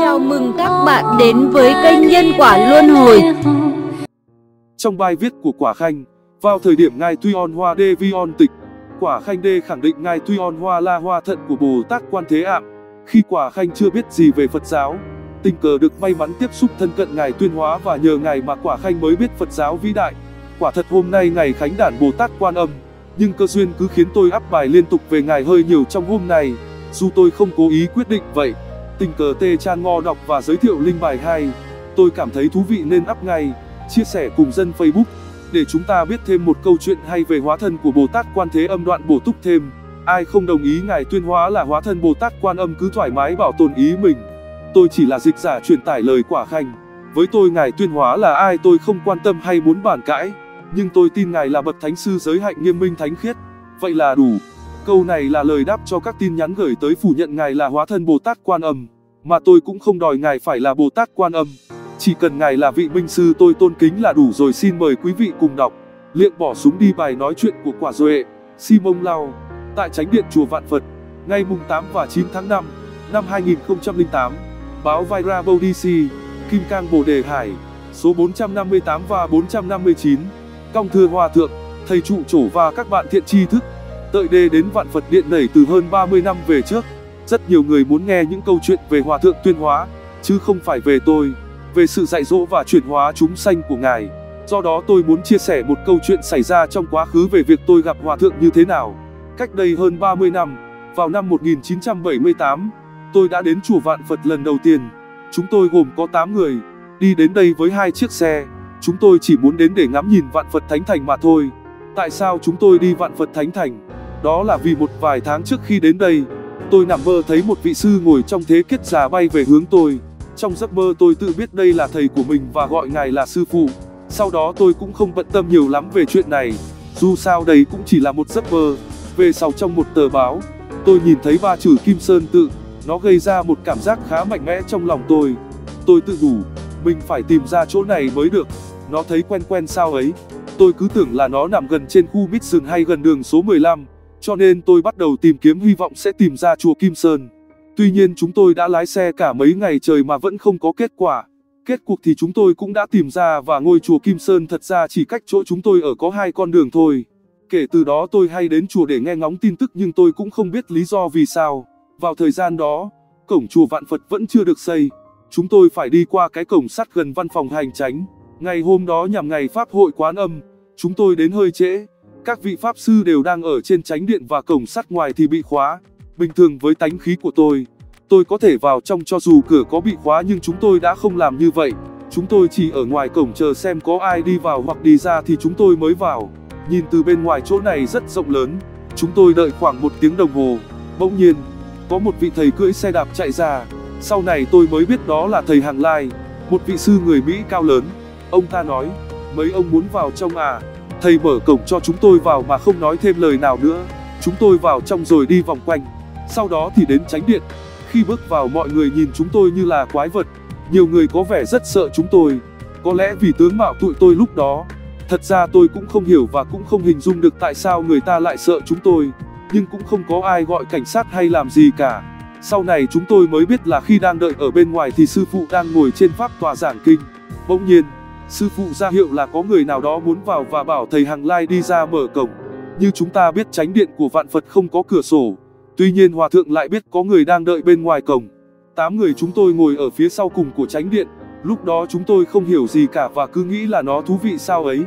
Chào mừng các bạn đến với kênh Nhân Quả Luân Hồi. Trong bài viết của Quả Khanh, vào thời điểm Ngài Tuy On Hoa Đê Vi On tịch, Quả Khanh Đê khẳng định Ngài Tuy On Hoa là hoa thận của Bồ Tát Quan Thế Ạm. Khi Quả Khanh chưa biết gì về Phật giáo, tình cờ được may mắn tiếp xúc thân cận Ngài Tuyên Hóa và nhờ Ngài mà Quả Khanh mới biết Phật giáo vĩ đại. Quả thật hôm nay ngài khánh đản Bồ Tát Quan Âm, nhưng cơ duyên cứ khiến tôi áp bài liên tục về Ngài hơi nhiều trong hôm nay, dù tôi không cố ý quyết định vậy. Tình cờ tê chan ngo đọc và giới thiệu linh bài hay, tôi cảm thấy thú vị nên up ngay, chia sẻ cùng dân Facebook, để chúng ta biết thêm một câu chuyện hay về hóa thân của Bồ Tát Quan Thế Âm đoạn bổ túc thêm. Ai không đồng ý Ngài tuyên hóa là hóa thân Bồ Tát Quan Âm cứ thoải mái bảo tồn ý mình. Tôi chỉ là dịch giả truyền tải lời quả khanh. Với tôi Ngài tuyên hóa là ai tôi không quan tâm hay muốn bàn cãi, nhưng tôi tin Ngài là bậc thánh sư giới hạnh nghiêm minh thánh khiết. Vậy là đủ. Câu này là lời đáp cho các tin nhắn gửi tới phủ nhận Ngài là hóa thân Bồ Tát Quan Âm, mà tôi cũng không đòi Ngài phải là Bồ Tát Quan Âm. Chỉ cần Ngài là vị minh sư tôi tôn kính là đủ rồi xin mời quý vị cùng đọc. Liệng bỏ súng đi bài nói chuyện của quả duệ, Simon Lau, tại chánh điện chùa Vạn Phật, ngày mùng 8 và 9 tháng 5, năm 2008. Báo Vaira Bodisi, Kim Cang Bồ Đề Hải, số 458 và 459. Cong thưa Hòa Thượng, Thầy trụ trổ và các bạn thiện tri thức. Tợi đê đến Vạn Phật Điện nảy từ hơn 30 năm về trước. Rất nhiều người muốn nghe những câu chuyện về Hòa Thượng tuyên hóa, chứ không phải về tôi, về sự dạy dỗ và chuyển hóa chúng sanh của Ngài. Do đó tôi muốn chia sẻ một câu chuyện xảy ra trong quá khứ về việc tôi gặp Hòa Thượng như thế nào. Cách đây hơn 30 năm, vào năm 1978, tôi đã đến chùa Vạn Phật lần đầu tiên. Chúng tôi gồm có 8 người, đi đến đây với hai chiếc xe. Chúng tôi chỉ muốn đến để ngắm nhìn Vạn Phật Thánh Thành mà thôi. Tại sao chúng tôi đi Vạn Phật Thánh Thành? Đó là vì một vài tháng trước khi đến đây, tôi nằm mơ thấy một vị sư ngồi trong thế kiết già bay về hướng tôi. Trong giấc mơ tôi tự biết đây là thầy của mình và gọi ngài là sư phụ. Sau đó tôi cũng không bận tâm nhiều lắm về chuyện này, dù sao đây cũng chỉ là một giấc mơ. Về sau trong một tờ báo, tôi nhìn thấy ba chữ Kim Sơn tự, nó gây ra một cảm giác khá mạnh mẽ trong lòng tôi. Tôi tự đủ, mình phải tìm ra chỗ này mới được, nó thấy quen quen sao ấy. Tôi cứ tưởng là nó nằm gần trên khu mít rừng hay gần đường số 15, cho nên tôi bắt đầu tìm kiếm hy vọng sẽ tìm ra chùa Kim Sơn. Tuy nhiên chúng tôi đã lái xe cả mấy ngày trời mà vẫn không có kết quả. Kết cuộc thì chúng tôi cũng đã tìm ra và ngôi chùa Kim Sơn thật ra chỉ cách chỗ chúng tôi ở có hai con đường thôi. Kể từ đó tôi hay đến chùa để nghe ngóng tin tức nhưng tôi cũng không biết lý do vì sao. Vào thời gian đó, cổng chùa Vạn Phật vẫn chưa được xây. Chúng tôi phải đi qua cái cổng sắt gần văn phòng hành chánh. Ngày hôm đó nhằm ngày Pháp hội quán âm, chúng tôi đến hơi trễ. Các vị Pháp sư đều đang ở trên chánh điện và cổng sắt ngoài thì bị khóa. Bình thường với tánh khí của tôi, tôi có thể vào trong cho dù cửa có bị khóa nhưng chúng tôi đã không làm như vậy. Chúng tôi chỉ ở ngoài cổng chờ xem có ai đi vào hoặc đi ra thì chúng tôi mới vào. Nhìn từ bên ngoài chỗ này rất rộng lớn. Chúng tôi đợi khoảng một tiếng đồng hồ. Bỗng nhiên, có một vị thầy cưỡi xe đạp chạy ra. Sau này tôi mới biết đó là thầy Hàng Lai, một vị sư người Mỹ cao lớn. Ông ta nói, mấy ông muốn vào trong à? Thầy mở cổng cho chúng tôi vào mà không nói thêm lời nào nữa. Chúng tôi vào trong rồi đi vòng quanh. Sau đó thì đến tránh điện. Khi bước vào mọi người nhìn chúng tôi như là quái vật. Nhiều người có vẻ rất sợ chúng tôi. Có lẽ vì tướng mạo tụi tôi lúc đó. Thật ra tôi cũng không hiểu và cũng không hình dung được tại sao người ta lại sợ chúng tôi. Nhưng cũng không có ai gọi cảnh sát hay làm gì cả. Sau này chúng tôi mới biết là khi đang đợi ở bên ngoài thì sư phụ đang ngồi trên pháp tòa giảng kinh. Bỗng nhiên, sư phụ ra hiệu là có người nào đó muốn vào và bảo thầy Hằng Lai đi ra mở cổng. Như chúng ta biết chánh điện của vạn Phật không có cửa sổ. Tuy nhiên hòa thượng lại biết có người đang đợi bên ngoài cổng. Tám người chúng tôi ngồi ở phía sau cùng của chánh điện. Lúc đó chúng tôi không hiểu gì cả và cứ nghĩ là nó thú vị sao ấy.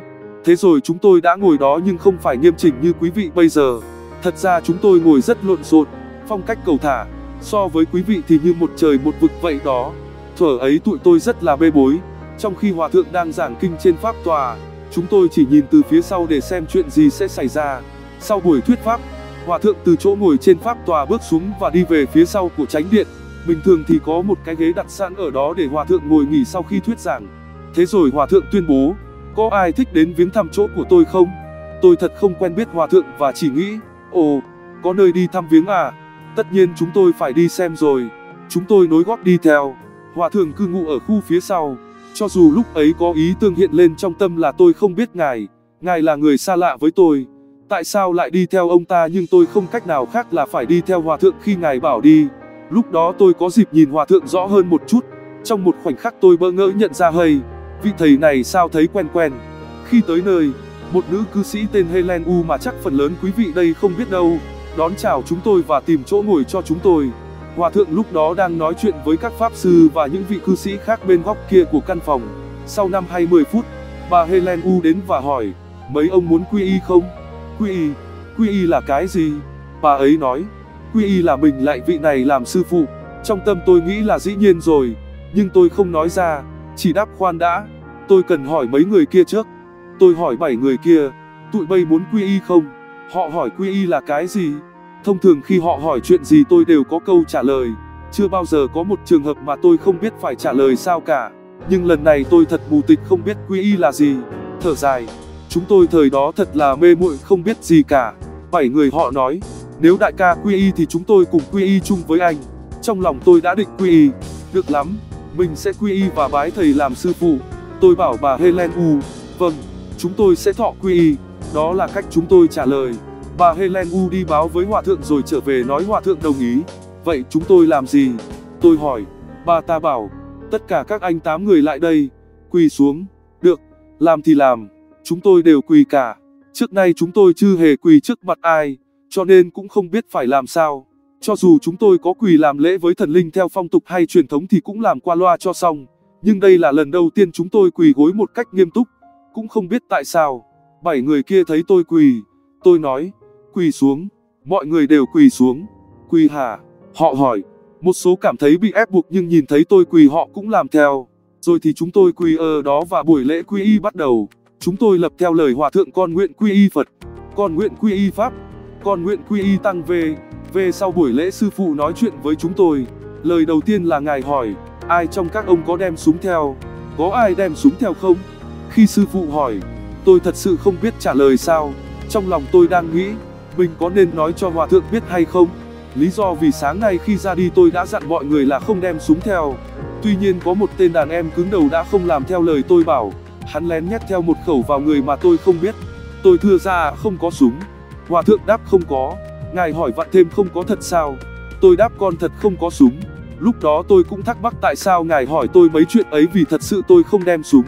Thế rồi chúng tôi đã ngồi đó nhưng không phải nghiêm chỉnh như quý vị bây giờ. Thật ra chúng tôi ngồi rất lộn xộn, phong cách cầu thả. So với quý vị thì như một trời một vực vậy đó. Thuở ấy tụi tôi rất là bê bối. Trong khi hòa thượng đang giảng kinh trên pháp tòa, chúng tôi chỉ nhìn từ phía sau để xem chuyện gì sẽ xảy ra. Sau buổi thuyết pháp, hòa thượng từ chỗ ngồi trên pháp tòa bước xuống và đi về phía sau của chánh điện. Bình thường thì có một cái ghế đặt sẵn ở đó để hòa thượng ngồi nghỉ sau khi thuyết giảng. Thế rồi hòa thượng tuyên bố, có ai thích đến viếng thăm chỗ của tôi không? Tôi thật không quen biết hòa thượng và chỉ nghĩ, ồ, có nơi đi thăm viếng à? Tất nhiên chúng tôi phải đi xem rồi. Chúng tôi nối gót đi theo. Hòa thượng cư ngụ ở khu phía sau. Cho dù lúc ấy có ý tương hiện lên trong tâm là tôi không biết ngài, ngài là người xa lạ với tôi. Tại sao lại đi theo ông ta nhưng tôi không cách nào khác là phải đi theo hòa thượng khi ngài bảo đi. Lúc đó tôi có dịp nhìn hòa thượng rõ hơn một chút. Trong một khoảnh khắc tôi bỡ ngỡ nhận ra hay, vị thầy này sao thấy quen quen. Khi tới nơi, một nữ cư sĩ tên Helen U mà chắc phần lớn quý vị đây không biết đâu, đón chào chúng tôi và tìm chỗ ngồi cho chúng tôi. Hòa thượng lúc đó đang nói chuyện với các pháp sư và những vị cư sĩ khác bên góc kia của căn phòng. Sau năm 20 phút, bà Helen U đến và hỏi, mấy ông muốn quy y không? Quy y, quy y là cái gì? Bà ấy nói, quy y là mình lại vị này làm sư phụ. Trong tâm tôi nghĩ là dĩ nhiên rồi, nhưng tôi không nói ra, chỉ đáp khoan đã. Tôi cần hỏi mấy người kia trước. Tôi hỏi bảy người kia, tụi bay muốn quy y không? Họ hỏi quy y là cái gì? Thông thường khi họ hỏi chuyện gì tôi đều có câu trả lời. Chưa bao giờ có một trường hợp mà tôi không biết phải trả lời sao cả. Nhưng lần này tôi thật mù tịch không biết quy y là gì. Thở dài, chúng tôi thời đó thật là mê muội không biết gì cả. Bảy người họ nói, nếu đại ca quy y thì chúng tôi cùng quy y chung với anh. Trong lòng tôi đã định quy y, được lắm, mình sẽ quy y và bái thầy làm sư phụ. Tôi bảo bà Helen U, vâng, chúng tôi sẽ thọ quy y, đó là cách chúng tôi trả lời. Bà Helen U đi báo với hòa thượng rồi trở về nói hòa thượng đồng ý. Vậy chúng tôi làm gì? Tôi hỏi, bà ta bảo, tất cả các anh tám người lại đây, quỳ xuống. Được, làm thì làm, chúng tôi đều quỳ cả. Trước nay chúng tôi chưa hề quỳ trước mặt ai, cho nên cũng không biết phải làm sao. Cho dù chúng tôi có quỳ làm lễ với thần linh theo phong tục hay truyền thống thì cũng làm qua loa cho xong. Nhưng đây là lần đầu tiên chúng tôi quỳ gối một cách nghiêm túc. Cũng không biết tại sao. Bảy người kia thấy tôi quỳ. Tôi nói, quỳ xuống. Mọi người đều quỳ xuống. Quỳ hả? Họ hỏi. Một số cảm thấy bị ép buộc nhưng nhìn thấy tôi quỳ họ cũng làm theo. Rồi thì chúng tôi quỳ ở đó và buổi lễ quy y bắt đầu. Chúng tôi lập theo lời hòa thượng con nguyện quy y Phật, con nguyện quy y Pháp, con nguyện quy y Tăng về. Về sau buổi lễ sư phụ nói chuyện với chúng tôi. Lời đầu tiên là ngài hỏi, ai trong các ông có đem súng theo? Có ai đem súng theo không? Khi sư phụ hỏi, tôi thật sự không biết trả lời sao. Trong lòng tôi đang nghĩ, mình có nên nói cho hòa thượng biết hay không? Lý do vì sáng nay khi ra đi tôi đã dặn mọi người là không đem súng theo. Tuy nhiên có một tên đàn em cứng đầu đã không làm theo lời tôi bảo. Hắn lén nhét theo một khẩu vào người mà tôi không biết. Tôi thưa ra không có súng. Hòa thượng đáp không có. Ngài hỏi vặn thêm không có thật sao? Tôi đáp con thật không có súng. Lúc đó tôi cũng thắc mắc tại sao ngài hỏi tôi mấy chuyện ấy vì thật sự tôi không đem súng.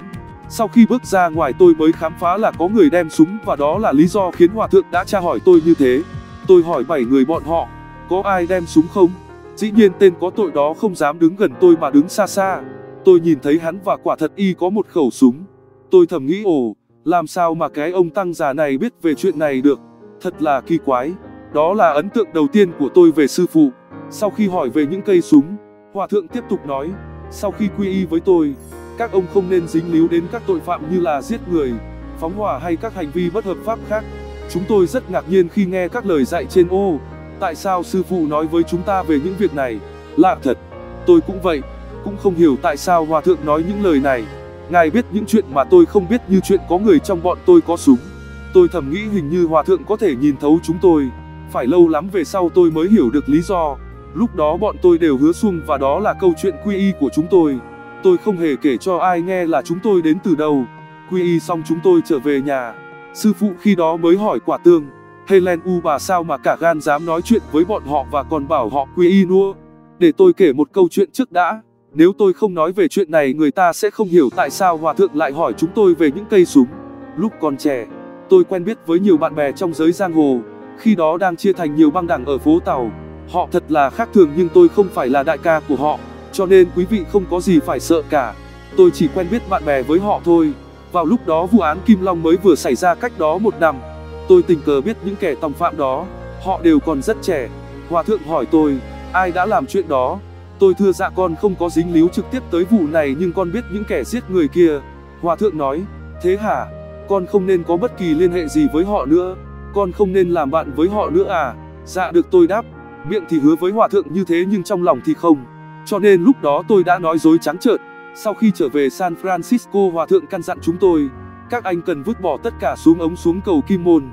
Sau khi bước ra ngoài tôi mới khám phá là có người đem súng và đó là lý do khiến hòa thượng đã tra hỏi tôi như thế. Tôi hỏi bảy người bọn họ, có ai đem súng không? Dĩ nhiên tên có tội đó không dám đứng gần tôi mà đứng xa xa. Tôi nhìn thấy hắn và quả thật y có một khẩu súng. Tôi thầm nghĩ ồ, làm sao mà cái ông tăng già này biết về chuyện này được. Thật là kỳ quái. Đó là ấn tượng đầu tiên của tôi về sư phụ. Sau khi hỏi về những cây súng, Hòa thượng tiếp tục nói, sau khi quy y với tôi, các ông không nên dính líu đến các tội phạm như là giết người, phóng hỏa hay các hành vi bất hợp pháp khác. Chúng tôi rất ngạc nhiên khi nghe các lời dạy trên ô, tại sao sư phụ nói với chúng ta về những việc này, lạ thật. Tôi cũng vậy, cũng không hiểu tại sao hòa thượng nói những lời này. Ngài biết những chuyện mà tôi không biết như chuyện có người trong bọn tôi có súng. Tôi thầm nghĩ hình như hòa thượng có thể nhìn thấu chúng tôi. Phải lâu lắm về sau tôi mới hiểu được lý do. Lúc đó bọn tôi đều hứa xuông và đó là câu chuyện quy y của chúng tôi. Tôi không hề kể cho ai nghe là chúng tôi đến từ đâu. Quy y xong chúng tôi trở về nhà. Sư phụ khi đó mới hỏi quả tương. Helen U bà sao mà cả gan dám nói chuyện với bọn họ và còn bảo họ quy y nua. Để tôi kể một câu chuyện trước đã. Nếu tôi không nói về chuyện này người ta sẽ không hiểu tại sao hòa thượng lại hỏi chúng tôi về những cây súng. Lúc còn trẻ, tôi quen biết với nhiều bạn bè trong giới giang hồ. Khi đó đang chia thành nhiều băng đảng ở phố Tàu. Họ thật là khác thường nhưng tôi không phải là đại ca của họ, cho nên quý vị không có gì phải sợ cả. Tôi chỉ quen biết bạn bè với họ thôi. Vào lúc đó vụ án Kim Long mới vừa xảy ra cách đó một năm. Tôi tình cờ biết những kẻ tòng phạm đó, họ đều còn rất trẻ. Hòa thượng hỏi tôi, ai đã làm chuyện đó? Tôi thưa dạ con không có dính líu trực tiếp tới vụ này nhưng con biết những kẻ giết người kia. Hòa thượng nói, thế hả? Con không nên có bất kỳ liên hệ gì với họ nữa. Con không nên làm bạn với họ nữa à? Dạ được tôi đáp, miệng thì hứa với hòa thượng như thế nhưng trong lòng thì không. Cho nên lúc đó tôi đã nói dối trắng trợn. Sau khi trở về San Francisco hòa thượng căn dặn chúng tôi, các anh cần vứt bỏ tất cả xuống ống xuống cầu Kim Môn.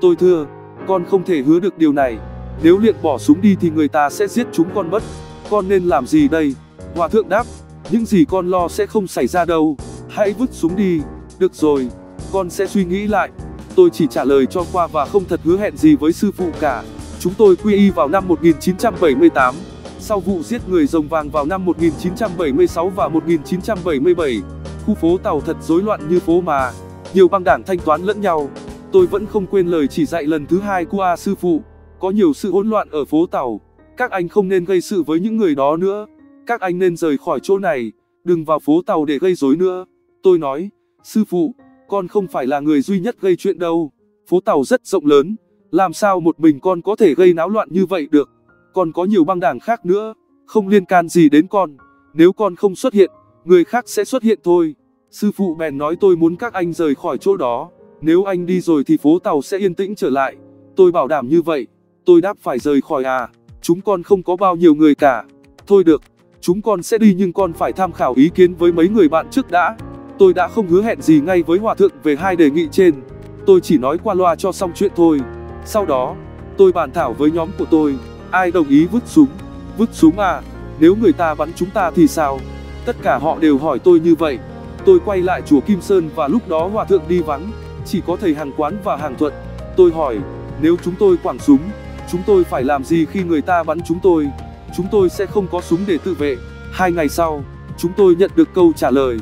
Tôi thưa, con không thể hứa được điều này. Nếu liệng bỏ súng đi thì người ta sẽ giết chúng con mất. Con nên làm gì đây? Hòa thượng đáp, những gì con lo sẽ không xảy ra đâu. Hãy vứt súng đi. Được rồi, con sẽ suy nghĩ lại. tôi chỉ trả lời cho qua và không thật hứa hẹn gì với sư phụ cả chúng tôi quy y vào năm 1978 sau vụ giết người rồng vàng vào năm 1976 và 1977 khu phố tàu thật rối loạn như phố mà. Nhiều băng đảng thanh toán lẫn nhau. Tôi vẫn không quên lời chỉ dạy lần thứ hai của a sư phụ. Có nhiều sự hỗn loạn ở phố tàu. Các anh không nên gây sự với những người đó nữa. Các anh nên rời khỏi chỗ này. Đừng vào phố tàu để gây rối nữa. Tôi nói, sư phụ, con không phải là người duy nhất gây chuyện đâu. Phố tàu rất rộng lớn. Làm sao một mình con có thể gây náo loạn như vậy được? Còn có nhiều băng đảng khác nữa. Không liên can gì đến con. Nếu con không xuất hiện, người khác sẽ xuất hiện thôi. Sư phụ bèn nói tôi muốn các anh rời khỏi chỗ đó. Nếu anh đi rồi thì phố tàu sẽ yên tĩnh trở lại. Tôi bảo đảm như vậy. Tôi đáp phải rời khỏi à. Chúng con không có bao nhiêu người cả. Thôi được, chúng con sẽ đi nhưng con phải tham khảo ý kiến với mấy người bạn trước đã. Tôi đã không hứa hẹn gì ngay với hòa thượng về hai đề nghị trên. Tôi chỉ nói qua loa cho xong chuyện thôi. Sau đó, tôi bàn thảo với nhóm của tôi ai đồng ý vứt súng? Vứt súng à? Nếu người ta bắn chúng ta thì sao? Tất cả họ đều hỏi tôi như vậy. Tôi quay lại chùa kim sơn và lúc đó hòa thượng đi vắng. Chỉ có thầy hàng quán và hàng thuận. Tôi hỏi, nếu chúng tôi quẳng súng, chúng tôi phải làm gì khi người ta bắn chúng tôi? Chúng tôi sẽ không có súng để tự vệ. Hai ngày sau, chúng tôi nhận được câu trả lời.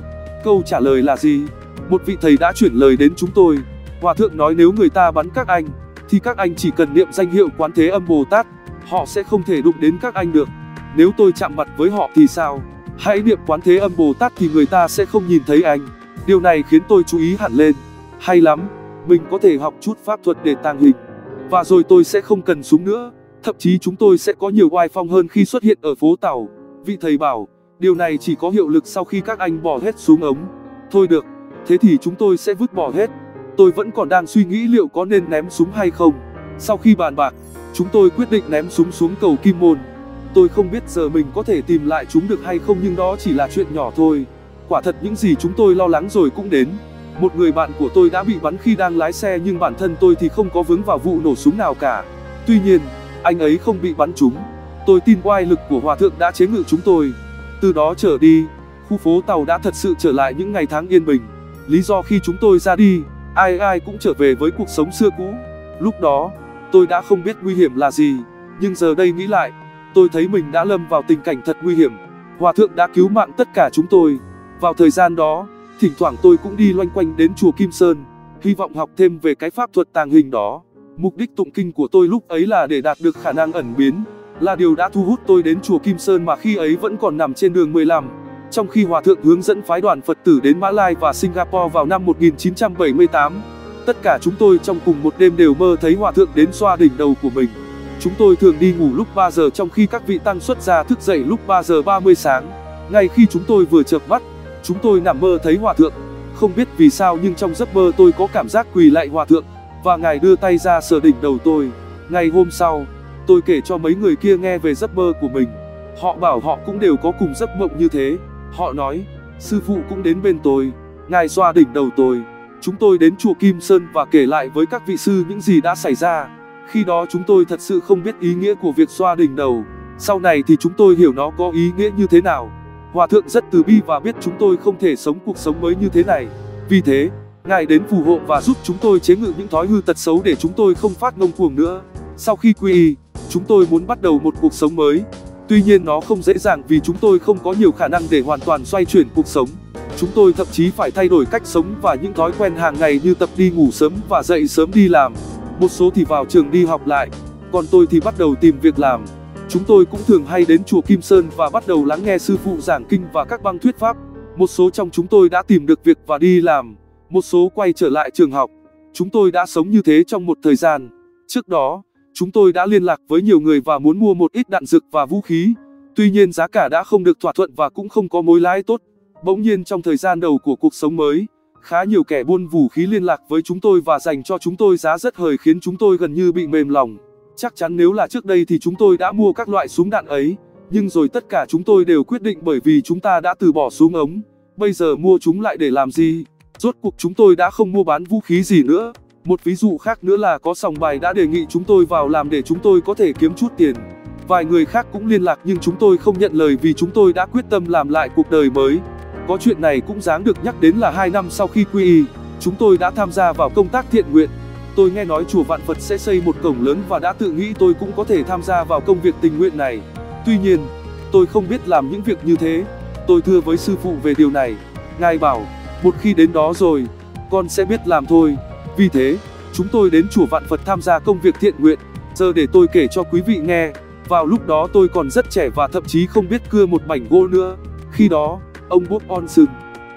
Câu trả lời là gì? Một vị thầy đã chuyển lời đến chúng tôi. Hòa thượng nói, nếu người ta bắn các anh, thì các anh chỉ cần niệm danh hiệu quán thế âm bồ tát họ sẽ không thể đụng đến các anh được. Nếu tôi chạm mặt với họ thì sao? Hãy niệm quán thế âm bồ tát thì người ta sẽ không nhìn thấy anh. Điều này khiến tôi chú ý hẳn lên. Hay lắm, mình có thể học chút pháp thuật để tàng hình. Và rồi tôi sẽ không cần súng nữa. Thậm chí chúng tôi sẽ có nhiều oai phong hơn khi xuất hiện ở phố tàu. Vị thầy bảo, điều này chỉ có hiệu lực sau khi các anh bỏ hết súng ống. Thôi được, thế thì chúng tôi sẽ vứt bỏ hết. Tôi vẫn còn đang suy nghĩ liệu có nên ném súng hay không. Sau khi bàn bạc chúng tôi quyết định ném súng xuống cầu kim môn. Tôi không biết giờ mình có thể tìm lại chúng được hay không nhưng đó chỉ là chuyện nhỏ thôi. Quả thật những gì chúng tôi lo lắng rồi cũng đến. Một người bạn của tôi đã bị bắn khi đang lái xe nhưng bản thân tôi thì không có vướng vào vụ nổ súng nào cả. Tuy nhiên, anh ấy không bị bắn trúng. Tôi tin oai lực của hòa thượng đã chế ngự chúng tôi. Từ đó trở đi, khu phố tàu đã thật sự trở lại những ngày tháng yên bình. Lý do khi chúng tôi ra đi, ai ai cũng trở về với cuộc sống xưa cũ. Lúc đó tôi đã không biết nguy hiểm là gì, nhưng giờ đây nghĩ lại, tôi thấy mình đã lâm vào tình cảnh thật nguy hiểm. Hòa thượng đã cứu mạng tất cả chúng tôi. Vào thời gian đó, thỉnh thoảng tôi cũng đi loanh quanh đến chùa kim sơn, hy vọng học thêm về cái pháp thuật tàng hình đó. Mục đích tụng kinh của tôi lúc ấy là để đạt được khả năng ẩn biến, là điều đã thu hút tôi đến chùa kim sơn mà khi ấy vẫn còn nằm trên đường 15 trong khi hòa thượng hướng dẫn phái đoàn phật tử đến mã lai và singapore vào năm 1978 tất cả chúng tôi trong cùng một đêm đều mơ thấy hòa thượng đến xoa đỉnh đầu của mình. Chúng tôi thường đi ngủ lúc 3 giờ trong khi các vị tăng xuất gia thức dậy lúc 3 giờ 30 sáng. Ngay khi chúng tôi vừa chợp mắt, chúng tôi nằm mơ thấy hòa thượng. Không biết vì sao nhưng trong giấc mơ tôi có cảm giác quỳ lại hòa thượng, và ngài đưa tay ra sờ đỉnh đầu tôi. Ngày hôm sau, tôi kể cho mấy người kia nghe về giấc mơ của mình. Họ bảo họ cũng đều có cùng giấc mộng như thế. Họ nói, sư phụ cũng đến bên tôi. Ngài xoa đỉnh đầu tôi chúng tôi đến chùa kim sơn và kể lại với các vị sư những gì đã xảy ra. Khi đó chúng tôi thật sự không biết ý nghĩa của việc xoa đỉnh đầu. Sau này thì chúng tôi hiểu nó có ý nghĩa như thế nào. Hòa thượng rất từ bi và biết chúng tôi không thể sống cuộc sống mới như thế này. Vì thế, ngài đến phù hộ và giúp chúng tôi chế ngự những thói hư tật xấu để chúng tôi không phát ngông cuồng nữa. Sau khi quy y, chúng tôi muốn bắt đầu một cuộc sống mới. Tuy nhiên nó không dễ dàng vì chúng tôi không có nhiều khả năng để hoàn toàn xoay chuyển cuộc sống chúng tôi thậm chí phải thay đổi cách sống và những thói quen hàng ngày như tập đi ngủ sớm và dậy sớm đi làm. Một số thì vào trường đi học lại, còn tôi thì bắt đầu tìm việc làm. Chúng tôi cũng thường hay đến chùa kim sơn và bắt đầu lắng nghe sư phụ giảng kinh và các băng thuyết pháp. Một số trong chúng tôi đã tìm được việc và đi làm, một số quay trở lại trường học. Chúng tôi đã sống như thế trong một thời gian. Trước đó, chúng tôi đã liên lạc với nhiều người và muốn mua một ít đạn dược và vũ khí. Tuy nhiên giá cả đã không được thỏa thuận và cũng không có mối lãi tốt bỗng nhiên trong thời gian đầu của cuộc sống mới khá nhiều kẻ buôn vũ khí liên lạc với chúng tôi và dành cho chúng tôi giá rất hời khiến chúng tôi gần như bị mềm lòng chắc chắn nếu là trước đây thì chúng tôi đã mua các loại súng đạn ấy nhưng rồi tất cả chúng tôi đều quyết định bởi vì chúng ta đã từ bỏ súng ống bây giờ mua chúng lại để làm gì rốt cuộc chúng tôi đã không mua bán vũ khí gì nữa một ví dụ khác nữa là có sòng bài đã đề nghị chúng tôi vào làm để chúng tôi có thể kiếm chút tiền vài người khác cũng liên lạc nhưng chúng tôi không nhận lời vì chúng tôi đã quyết tâm làm lại cuộc đời mới có chuyện này cũng dáng được nhắc đến là hai năm sau khi quy y chúng tôi đã tham gia vào công tác thiện nguyện Tôi nghe nói chùa Vạn Phật sẽ xây một cổng lớn và đã tự nghĩ tôi cũng có thể tham gia vào công việc tình nguyện này. Tuy nhiên, tôi không biết làm những việc như thế. Tôi thưa với sư phụ về điều này. Ngài bảo, một khi đến đó rồi, con sẽ biết làm thôi. Vì thế, chúng tôi đến chùa Vạn Phật tham gia công việc thiện nguyện. Giờ để tôi kể cho quý vị nghe. Vào lúc đó tôi còn rất trẻ và thậm chí không biết cưa một mảnh gỗ nữa. Khi đó, ông Bob Onson,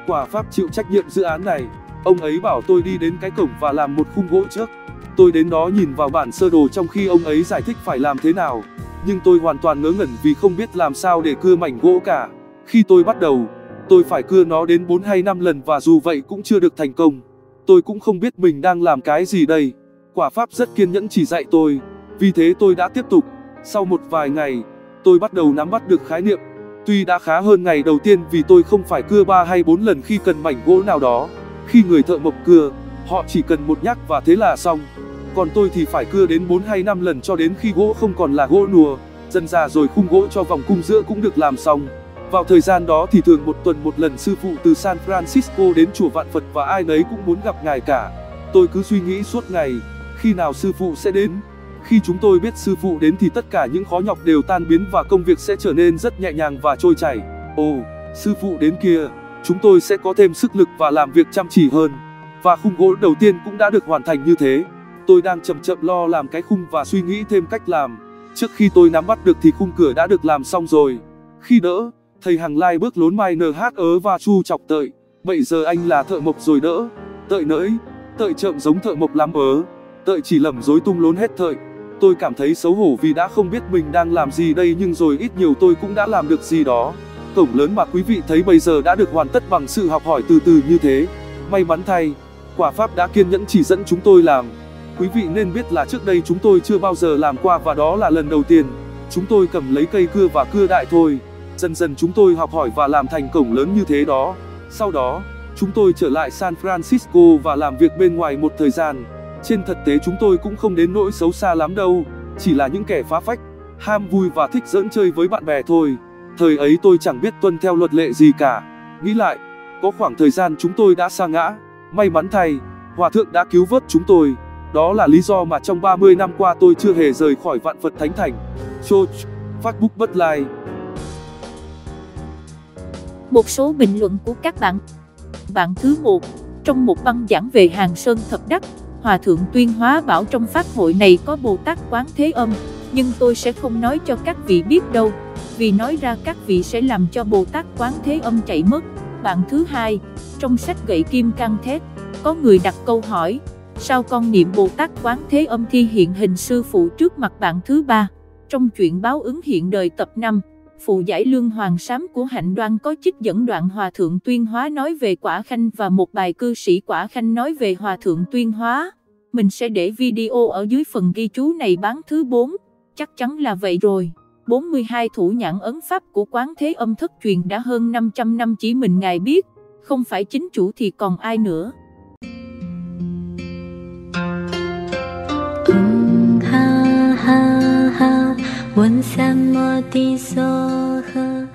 quả pháp chịu trách nhiệm dự án này. Ông ấy bảo tôi đi đến cái cổng và làm một khung gỗ trước. Tôi đến đó nhìn vào bản sơ đồ trong khi ông ấy giải thích phải làm thế nào. Nhưng tôi hoàn toàn ngớ ngẩn vì không biết làm sao để cưa mảnh gỗ cả. Khi tôi bắt đầu, tôi phải cưa nó đến 4 hay 5 lần và dù vậy cũng chưa được thành công. Tôi cũng không biết mình đang làm cái gì đây. Quả pháp rất kiên nhẫn chỉ dạy tôi. Vì thế tôi đã tiếp tục. Sau một vài ngày, tôi bắt đầu nắm bắt được khái niệm. Tuy đã khá hơn ngày đầu tiên vì tôi không phải cưa 3 hay 4 lần khi cần mảnh gỗ nào đó. Khi người thợ mộc cưa, họ chỉ cần một nhắc và thế là xong. Còn tôi thì phải cưa đến 4 hay 5 lần cho đến khi gỗ không còn là gỗ nùa. Dần ra rồi khung gỗ cho vòng cung giữa cũng được làm xong. Vào thời gian đó thì thường một tuần một lần sư phụ từ San Francisco đến chùa Vạn Phật và ai nấy cũng muốn gặp ngài cả. Tôi cứ suy nghĩ suốt ngày, khi nào sư phụ sẽ đến. Khi chúng tôi biết sư phụ đến thì tất cả những khó nhọc đều tan biến và công việc sẽ trở nên rất nhẹ nhàng và trôi chảy. Ồ, sư phụ đến kia, chúng tôi sẽ có thêm sức lực và làm việc chăm chỉ hơn. Và khung gỗ đầu tiên cũng đã được hoàn thành như thế. Tôi đang chậm chậm lo làm cái khung và suy nghĩ thêm cách làm. Trước khi tôi nắm bắt được thì khung cửa đã được làm xong rồi. Khi đỡ, thầy Hằng lai bước lốn mai nh ớ và chu chọc tợi. Bây giờ anh là thợ mộc rồi đỡ. Tợi nỡi, tợi chậm giống thợ mộc lắm ớ. Tợi chỉ lầm rối tung lốn hết thợi. Tôi cảm thấy xấu hổ vì đã không biết mình đang làm gì đây nhưng rồi ít nhiều tôi cũng đã làm được gì đó. Cổng lớn mà quý vị thấy bây giờ đã được hoàn tất bằng sự học hỏi từ từ như thế. May mắn thay, quả pháp đã kiên nhẫn chỉ dẫn chúng tôi làm. Quý vị nên biết là trước đây chúng tôi chưa bao giờ làm qua và đó là lần đầu tiên. Chúng tôi cầm lấy cây cưa và cưa đại thôi. Dần dần chúng tôi học hỏi và làm thành cổng lớn như thế đó. Sau đó, chúng tôi trở lại San Francisco và làm việc bên ngoài một thời gian. Trên thực tế chúng tôi cũng không đến nỗi xấu xa lắm đâu, chỉ là những kẻ phá phách, ham vui và thích dẫn chơi với bạn bè thôi. Thời ấy tôi chẳng biết tuân theo luật lệ gì cả. Nghĩ lại, có khoảng thời gian chúng tôi đã sa ngã. May mắn thay, Hòa Thượng đã cứu vớt chúng tôi. Đó là lý do mà trong 30 năm qua tôi chưa hề rời khỏi vạn Phật Thánh Thành. Chô, Facebook bất like. Một số bình luận của các bạn Bạn thứ một Trong một băng giảng về hàng sơn thập đắc Hòa Thượng tuyên hóa bảo trong pháp hội này có Bồ Tát Quán Thế Âm, Nhưng tôi sẽ không nói cho các vị biết đâu, Vì nói ra các vị sẽ làm cho Bồ Tát Quán Thế Âm chạy mất. Bạn thứ hai, Trong sách gậy kim căng thét, Có người đặt câu hỏi, Sao con niệm Bồ Tát Quán Thế Âm thi hiện hình sư phụ trước mặt bạn thứ ba? Trong chuyện báo ứng hiện đời tập 5 Phụ giải lương hoàng sám của hạnh đoan có chích dẫn đoạn hòa thượng tuyên hóa nói về quả khanh và một bài cư sĩ quả khanh nói về hòa thượng tuyên hóa. Mình sẽ để video ở dưới phần ghi chú này bán thứ 4, chắc chắn là vậy rồi. 42 thủ nhãn ấn pháp của quán thế âm thất truyền đã hơn 500 năm chỉ mình ngài biết, không phải chính chủ thì còn ai nữa. ha ha ha 嗡三摩帝梭诃